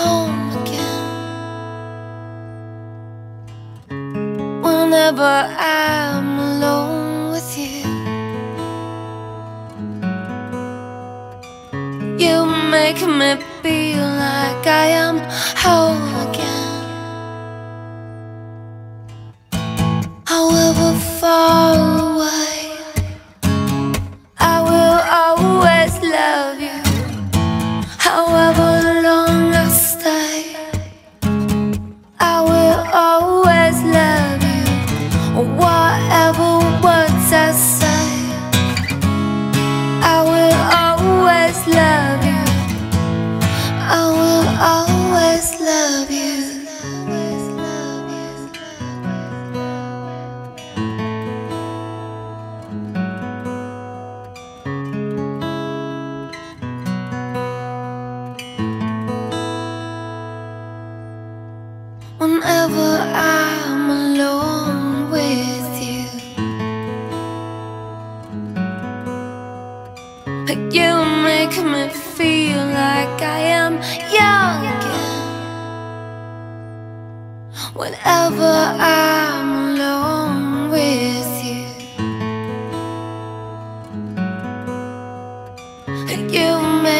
home again. Whenever I'm alone with you. You make me feel like I am home again. However far away, I will always love you. However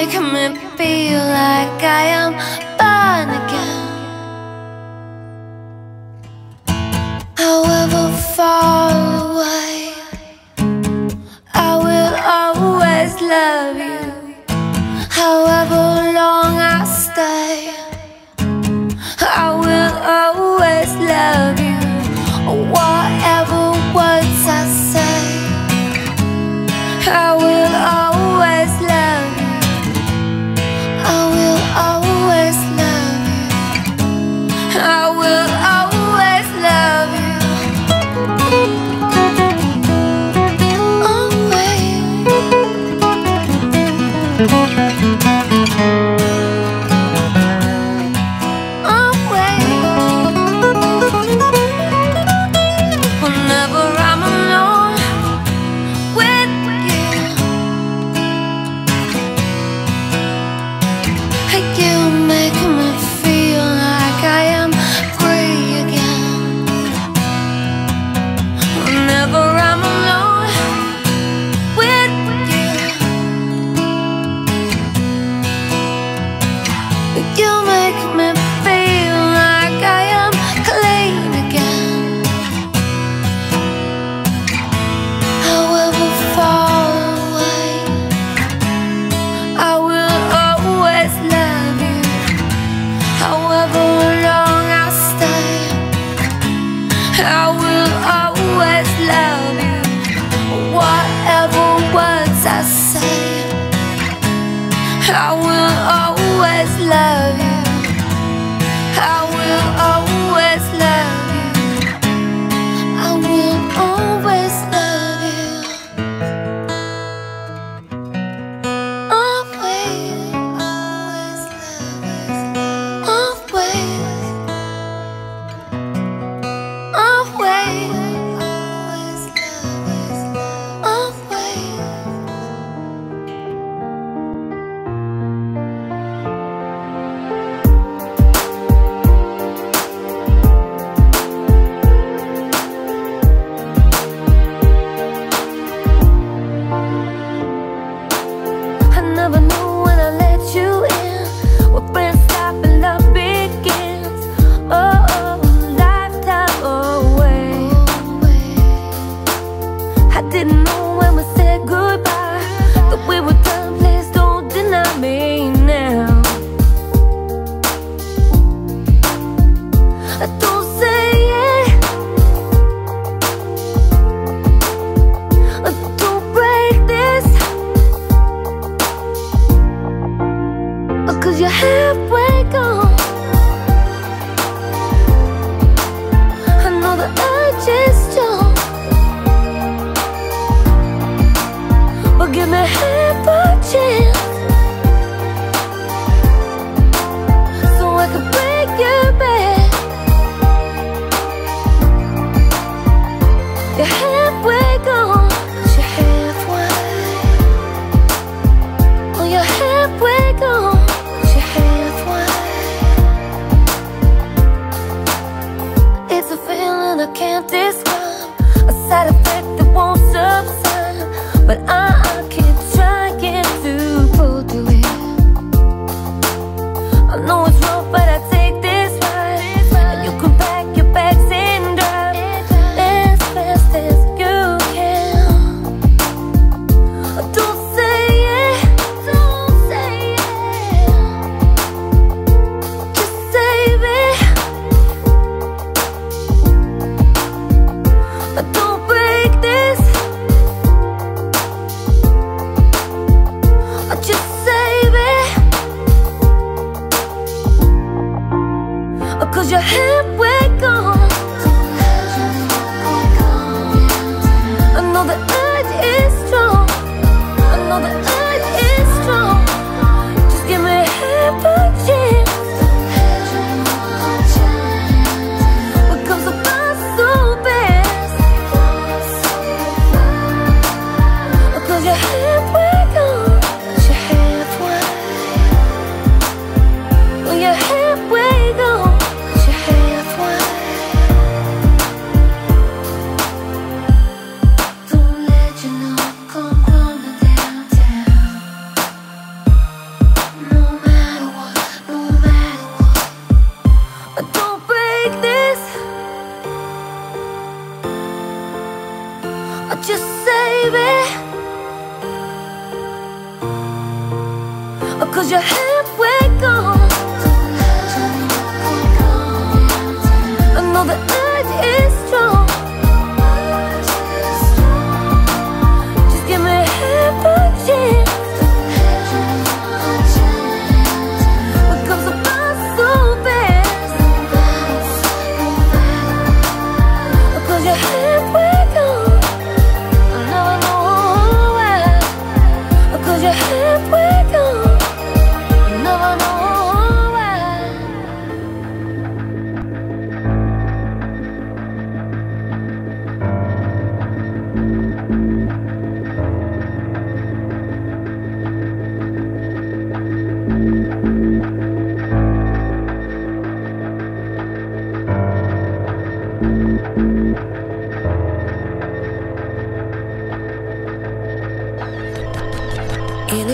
make me feel like I am burning out of prison. your hand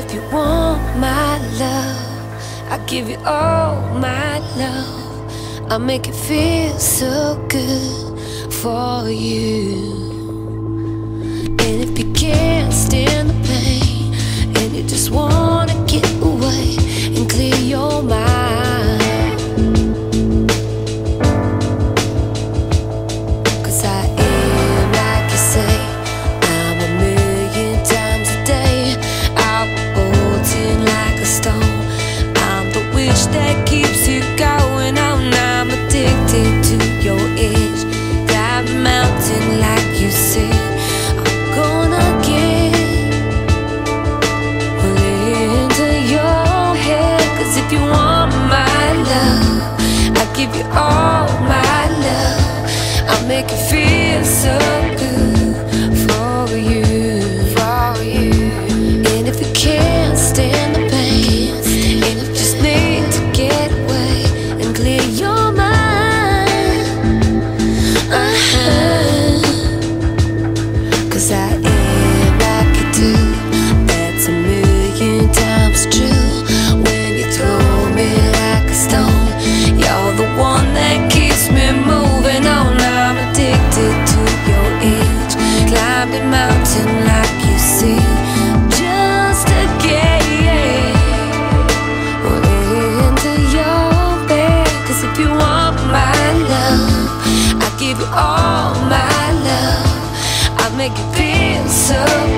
If you want my love, I give you all my love. I make it feel so good for you. And if you can't stand the pain, and you just want so like it feels so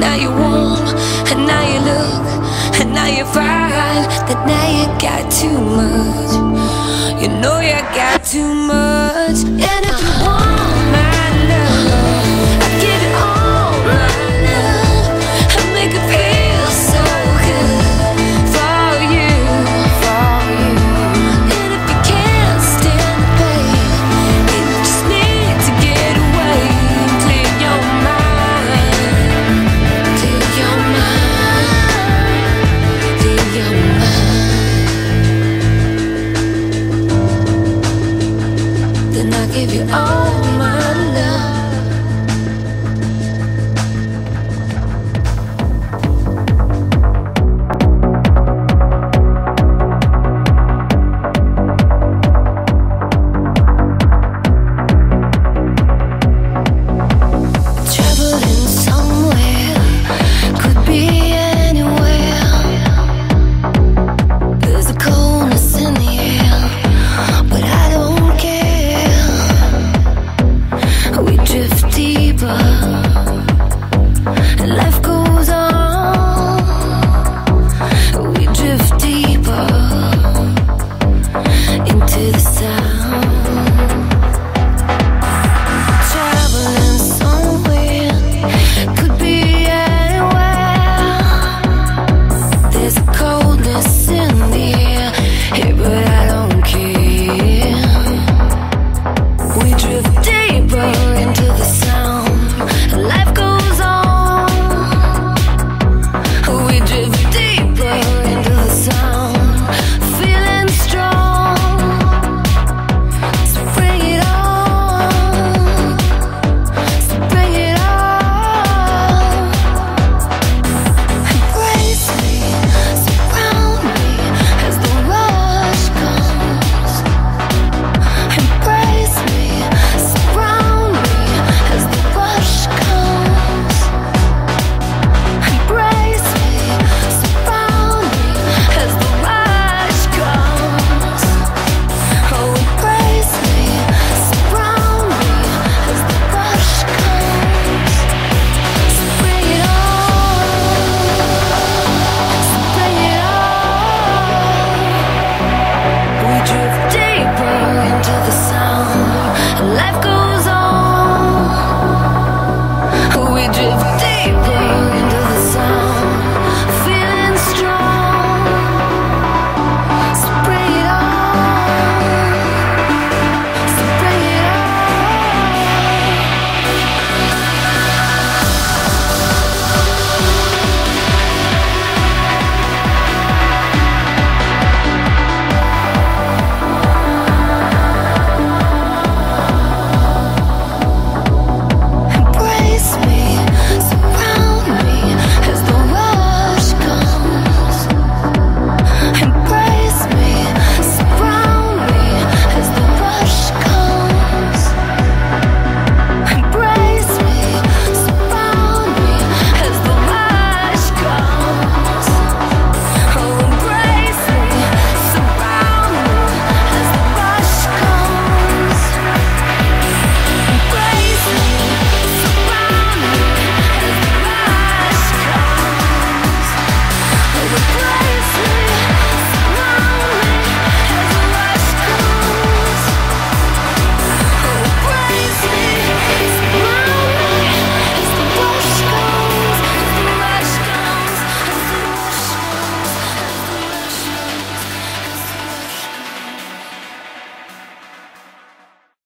now you're warm, and now you look, and now you find That now you got too much. You know you got too much, and if you want.